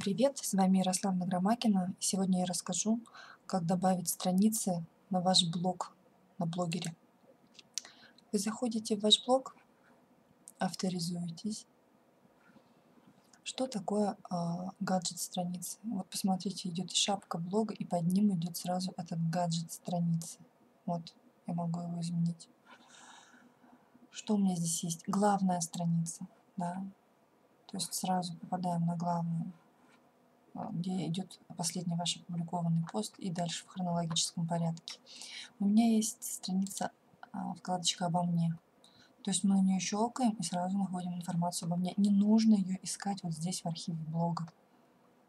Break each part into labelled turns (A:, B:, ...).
A: привет! С вами Ярославна Громакина. Сегодня я расскажу, как добавить страницы на ваш блог на блогере. Вы заходите в ваш блог, авторизуетесь. Что такое э, гаджет страницы? Вот посмотрите, идет шапка блога, и под ним идет сразу этот гаджет страницы. Вот, я могу его изменить. Что у меня здесь есть? Главная страница, да. То есть сразу попадаем на главную где идет последний ваш опубликованный пост и дальше в хронологическом порядке. У меня есть страница, а, вкладочка «Обо мне». То есть мы на нее щелкаем и сразу находим информацию обо мне. Не нужно ее искать вот здесь в архиве блога.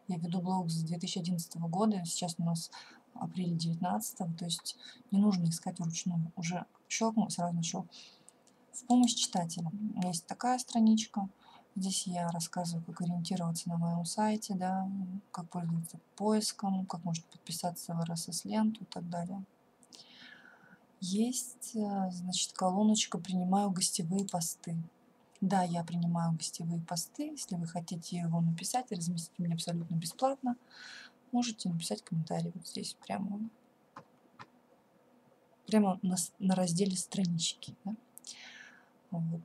A: Я веду блог с 2011 года, сейчас у нас апрель 19, то есть не нужно искать вручную. Уже щелкнул, сразу нашел. В помощь читателям. У меня есть такая страничка – Здесь я рассказываю, как ориентироваться на моем сайте, да, как пользоваться поиском, как можно подписаться в RSS-ленту и так далее. Есть, э, значит, колоночка «Принимаю гостевые посты». Да, я принимаю гостевые посты. Если вы хотите его написать и разместить мне абсолютно бесплатно, можете написать комментарий вот здесь, прямо, прямо на, на разделе странички. Да? Вот.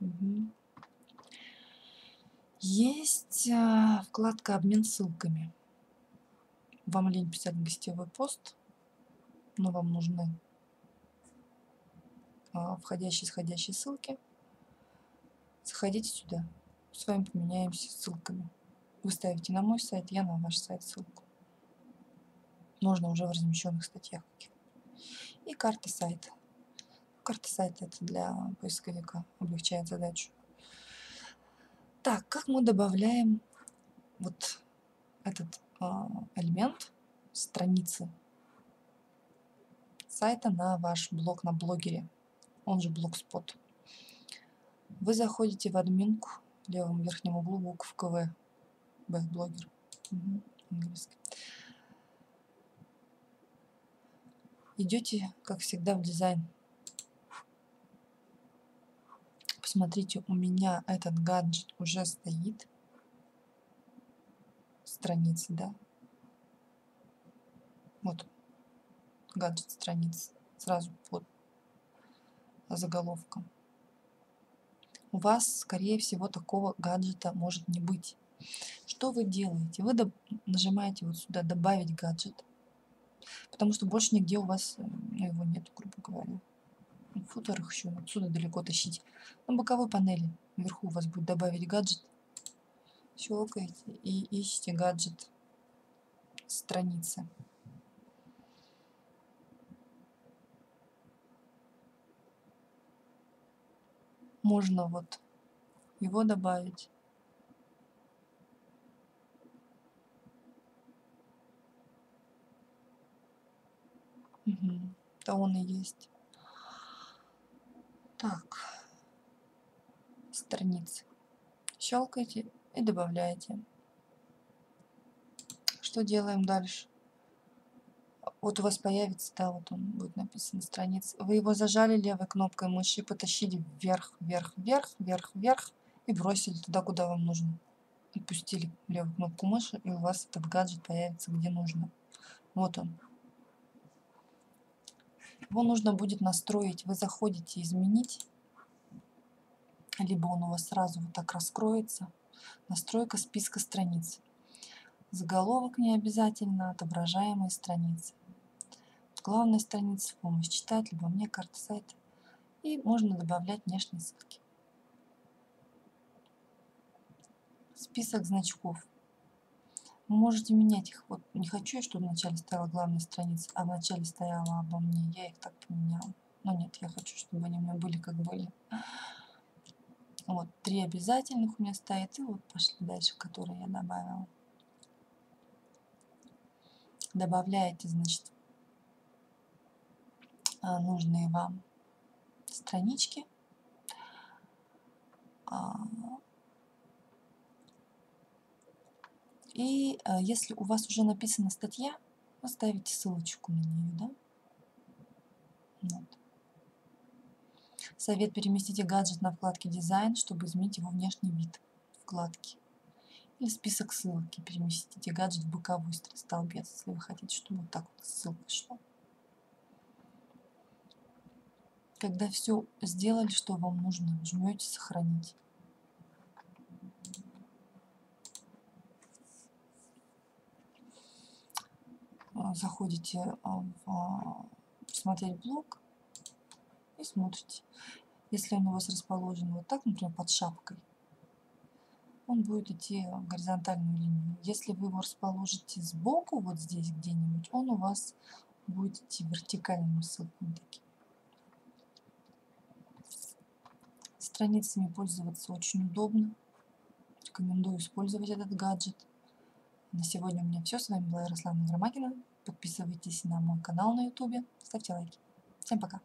A: Угу. Есть а, вкладка «Обмен ссылками». Вам лень писать гостевой пост, но вам нужны а, входящие исходящие ссылки. Заходите сюда. С вами поменяемся ссылками. Вы ставите на мой сайт, я на ваш сайт ссылку. Можно уже в размещенных статьях. И карта сайта. Карта сайта это для поисковика, облегчает задачу. Так, как мы добавляем вот этот э, элемент страницы сайта на ваш блог на блогере, он же блогспот. Вы заходите в админку в левом верхнем углу буковка В, блогер, угу, английский. Идете, как всегда, в дизайн Смотрите, у меня этот гаджет уже стоит. Страницы, да? Вот гаджет страниц сразу под заголовком. У вас, скорее всего, такого гаджета может не быть. Что вы делаете? Вы нажимаете вот сюда «Добавить гаджет», потому что больше нигде у вас ну, его нет, грубо говоря в футерах еще отсюда далеко тащить. На боковой панели вверху у вас будет добавить гаджет. Щелкаете и ищите гаджет страницы. Можно вот его добавить. Угу. Да он и есть. Так, страницы. Щелкайте и добавляете. Что делаем дальше? Вот у вас появится, да, вот он будет написан страница. Вы его зажали левой кнопкой мыши, потащили вверх, вверх, вверх, вверх, вверх и бросили туда, куда вам нужно. Отпустили левую кнопку мыши, и у вас этот гаджет появится где нужно. Вот он. Его нужно будет настроить. Вы заходите «Изменить», либо он у вас сразу вот так раскроется. Настройка списка страниц. Заголовок не обязательно, отображаемые страницы. Главная страница, помощь читать, либо мне карта сайта. И можно добавлять внешние ссылки. Список значков. Можете менять их. Вот не хочу я, чтобы в начале стояла главная страница, а в начале стояла обо мне. Я их так поменяла. Но нет, я хочу, чтобы они у меня были как были. Вот, три обязательных у меня стоит. И вот пошли дальше, которые я добавила. Добавляете, значит, а, нужные вам странички. А, И э, если у вас уже написана статья, вы ставите ссылочку на нее, да? Вот. Совет переместите гаджет на вкладке дизайн, чтобы изменить его внешний вид вкладки. Или список ссылок и переместите гаджет в боковой столбец, если вы хотите, чтобы вот так вот ссылка шла. Когда все сделали, что вам нужно, жмете «Сохранить». Заходите а, в «Смотреть блог» и смотрите. Если он у вас расположен вот так, например, под шапкой, он будет идти в горизонтальную линию. Если вы его расположите сбоку, вот здесь где-нибудь, он у вас будет идти вертикальными ссылками такими. Страницами пользоваться очень удобно. Рекомендую использовать этот гаджет. На сегодня у меня все. С вами была Ярослава Громакина. Подписывайтесь на мой канал на YouTube, ставьте лайки. Всем пока!